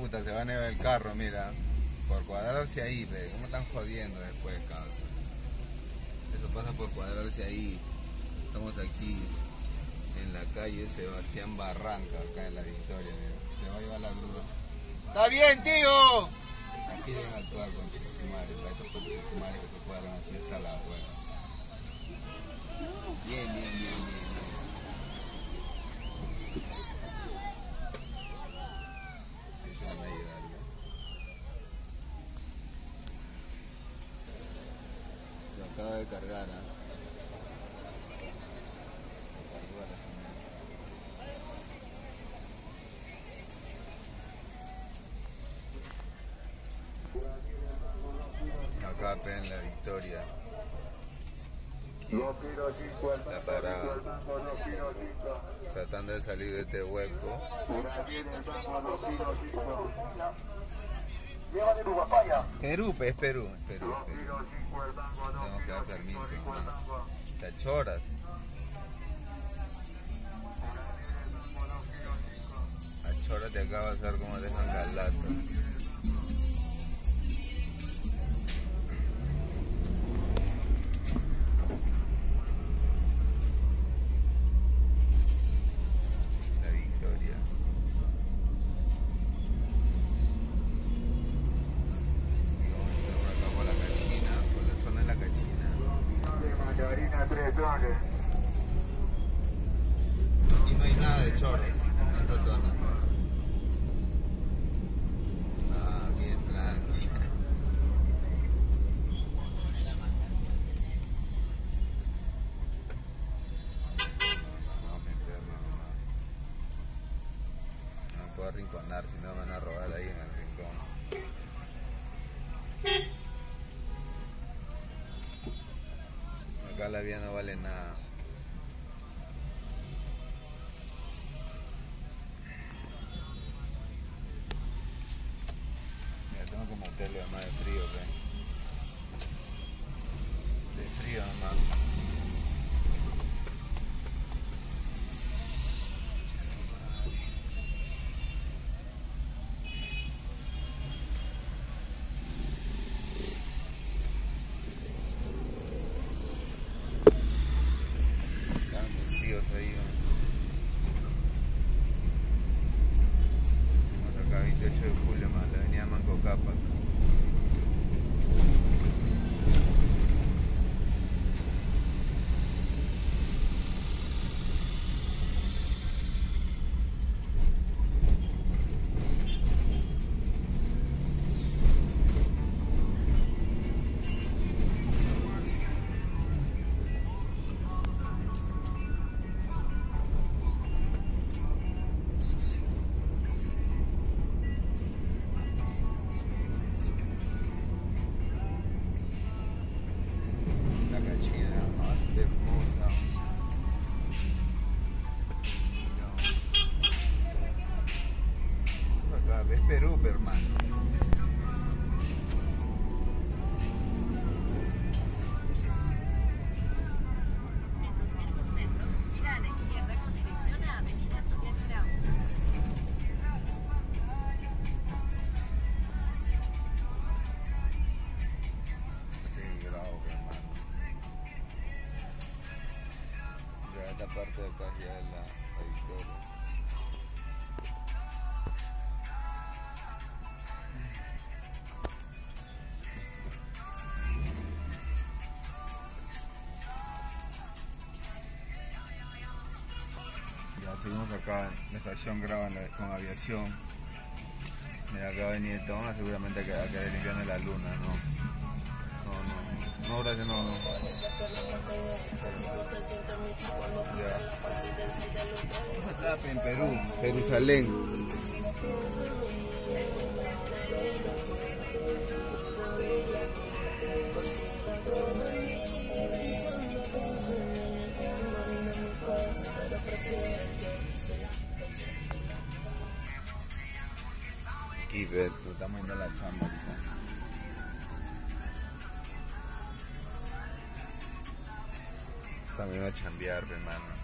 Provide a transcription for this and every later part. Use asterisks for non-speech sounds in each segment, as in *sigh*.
puta, se va a nevar el carro, mira. Por cuadrarse ahí, ve. ¿Cómo están jodiendo después, causa? Eso pasa por cuadrarse ahí. Estamos aquí en la calle Sebastián Barranca, acá en la Victoria, mira. Se va a llevar la grúa. ¡Está bien, tío! Así deben actuar con Chisumares, para estos con Chisumares que se cuadran así hasta la hueva. Bien, bien, bien, bien. bien. Ahí se van a llegar, ¿ya? Lo acaba de cargar, ¿ah? Lo cargó a la final. Acá pe, en la victoria. La parada. Tratando de salir de este hueco. Perú, pe, es Perú, es Perú, es Perú. Tenemos que dar permiso. ¿no? Las choras. Las choras te acaba de hacer como dejan galata. Si no van a robar ahí en el rincón. Acá la vía no vale nada. Mira, tengo que meterle más de frío. De frío nomás. Su madre. Estaban tus tíos ahí, ¿no? Estamos acá 28 de julio esta parte de acá ya es la, la victoria. Seguimos acá en la estación la- con aviación. Mira, acá va a venir Toma, seguramente que acá limpiando la luna. No, no, no, gracias, no, no. Ya. En Perú, Jerusalén. Ve, pues, estamos yendo a la chamba También a chambear, hermano.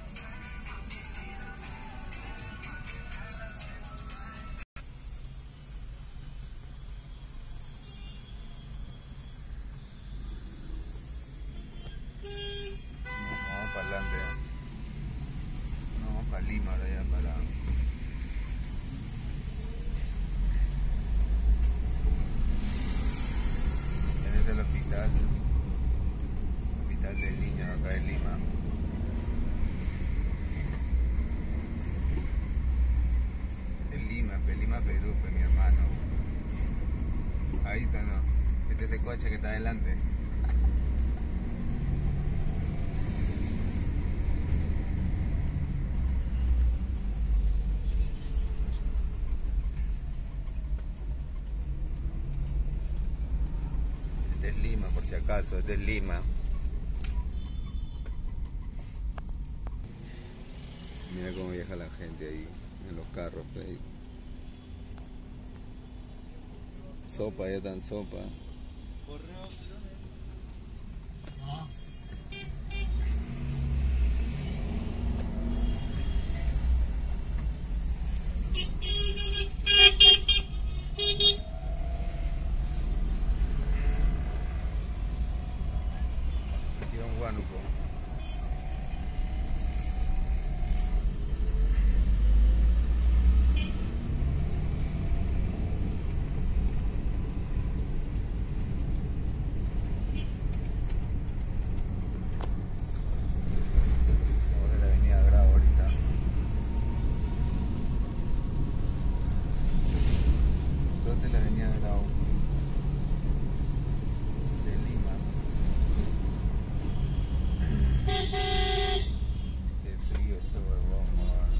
Este es el coche que está adelante. Este es Lima, por si acaso, este es Lima. Mira cómo viaja la gente ahí, en los carros. pues. Sopa, ya dan sopa. Aquí va un Huánuco. Estamos en la avenida Grau ahorita. ¿Dónde es la avenida Grau? De Lima. Qué frío este huevón, weón.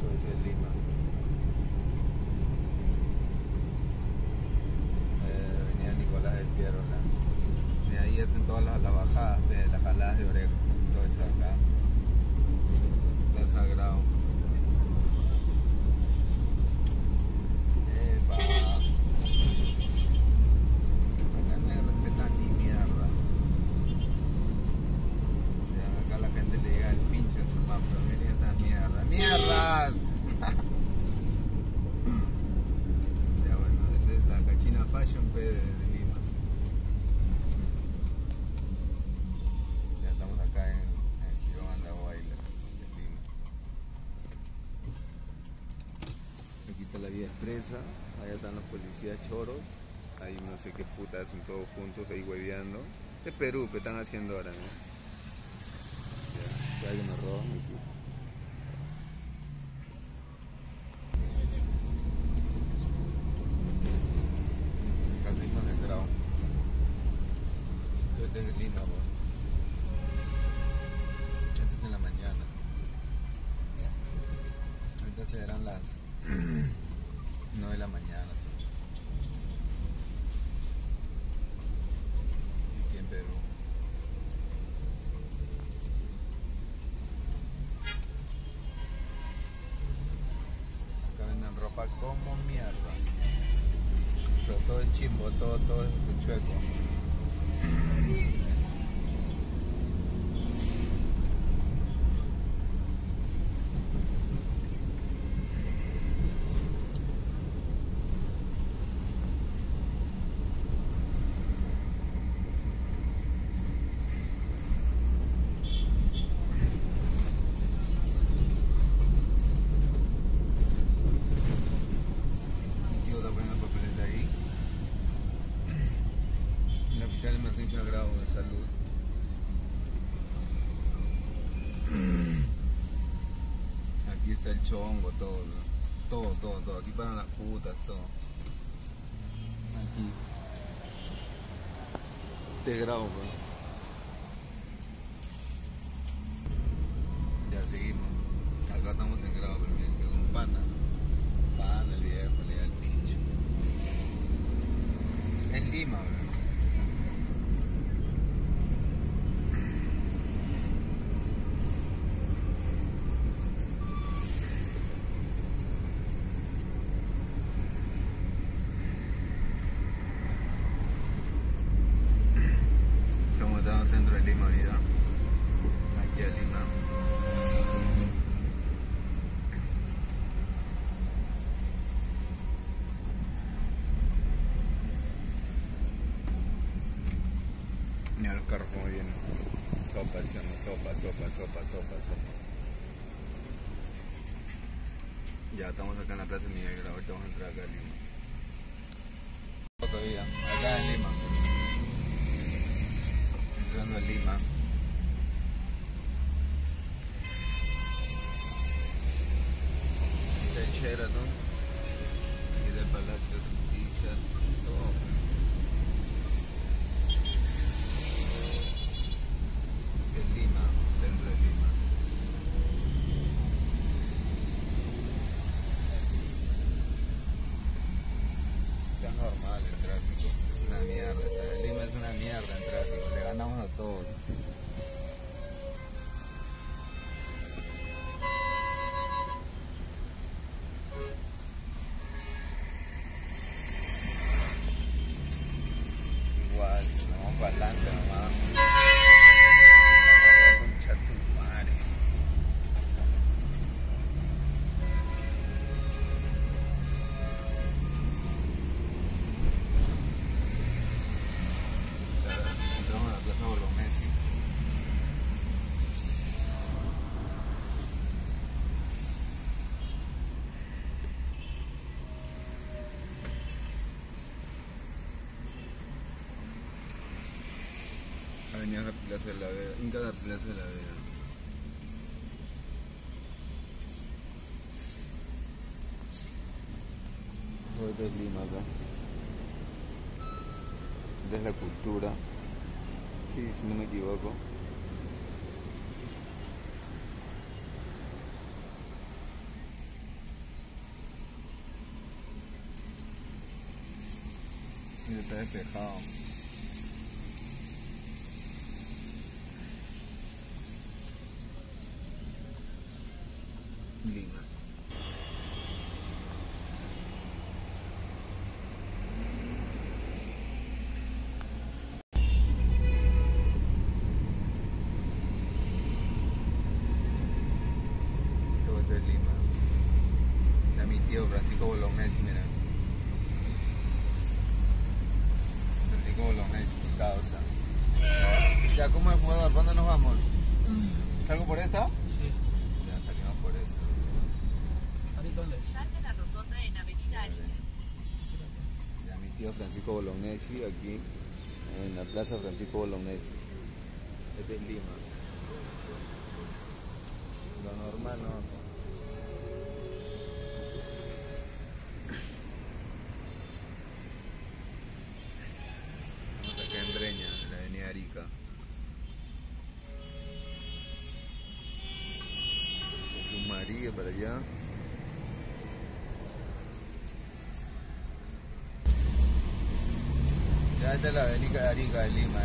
Todo eso es Lima. Eh, Avenida Nicolás del Piero, ¿no? De ahí hacen todas las, las bajadas, las jaladas de oreja, todo eso acá. Lo sagrado. Epa. Acá no respetan ni mierda. Ya, Acá la gente le llega el pincho en su mapa, pero miren esta mierda. ¡Mierdas! ya bueno, esta es la cachina Fashion P de, de Lima. Ya estamos acá en, en Girón Andahuaylas, de Lima. Aquí está allá están los policías choros, ahí no sé qué puta hacen todos juntos ahí hueveando. Es Perú que están haciendo ahora, ¿no? Ya, nos aquí. Acá seguimos en grado. Esto es desde Lima, weón. Esto es en la mañana. Ahorita serán las 9 de la mañana. sí. Aquí en Perú. Ropa como mierda. Todo es chimbo, todo, todo es chueco. Mi tío está poniendo papeles de ahí. En la hospital de emergencia grado de salud. Aquí está el chongo, todo, todo, todo, todo. Aquí paran las putas, todo. Aquí. Este es grado, pues. Ya seguimos. Acá estamos en grado, pero miren, que un pana. Pana, el viejo, le da el pincho. Es Lima, bro. Estamos en Aquí a Lima. Mira los carros como vienen. Sopa, sopa, sopa, sopa, sopa, sopa. Ya estamos acá en la plaza Miguel, ahorita vamos a entrar acá a Lima. Ajá. Del Sheraton y del Palacio de Justicia. Oh. De Lima, centro de Lima. Está normal el tráfico, es una mierda, Lima es una mierda a Garcilaso de la Vega, Inca Garcilaso de la Vega. Es Lima acá. Es la cultura. Sí, si no me equivoco. Mira, está despejado. Lima. Esto es Lima. Está mi tío Francisco Bolognesi, mira. Francisco Bolognesi, causa. Ya, ¿cómo es jugador? ¿Cuándo nos vamos? ¿Salgo por esta? Sí. Ya salimos por esta. ¿Ahorita dónde es? Salga la rotonda en Avenida Arica. Francisco Bolognesi aquí en la Plaza Francisco Bolognesi. Este es Lima. Lo normal no. Acá en Breña, en la avenida Arica. María para allá. Es la avenida Arica de Lima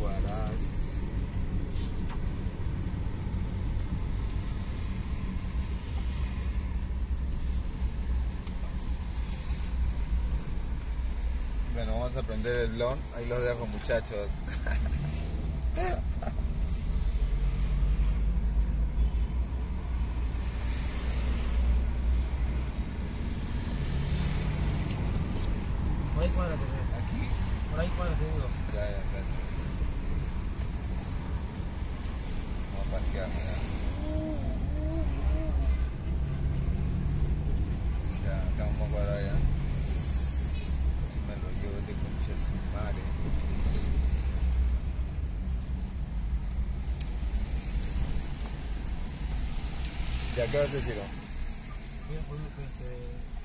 Guaraz. Bueno, vamos a prender el blon. Ahí los dejo muchachos. *laughs* Por ahí cuadra te digo. Aquí. Por ahí cuadra te digo. Ya, ya, ya. Vamos a parquear, ya. Ya, acá vamos a cuadrar ya. Si me lo llevo de concha su madre. Ya, ¿qué vas a decir? Voy a poner que este.